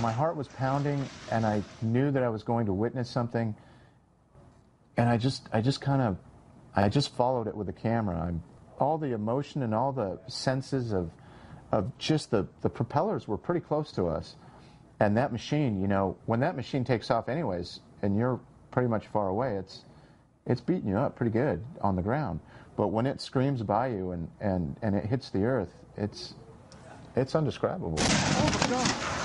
My heart was pounding, and I knew that I was going to witness something. And I just, I just kind of, I just followed it with the camera. I'm, all the emotion and all the senses of, of just the, the propellers were pretty close to us. And that machine, you know, when that machine takes off, anyways, and you're pretty much far away, it's, it's beating you up pretty good on the ground. But when it screams by you and, and, and it hits the earth, it's, it's undescribable. Oh.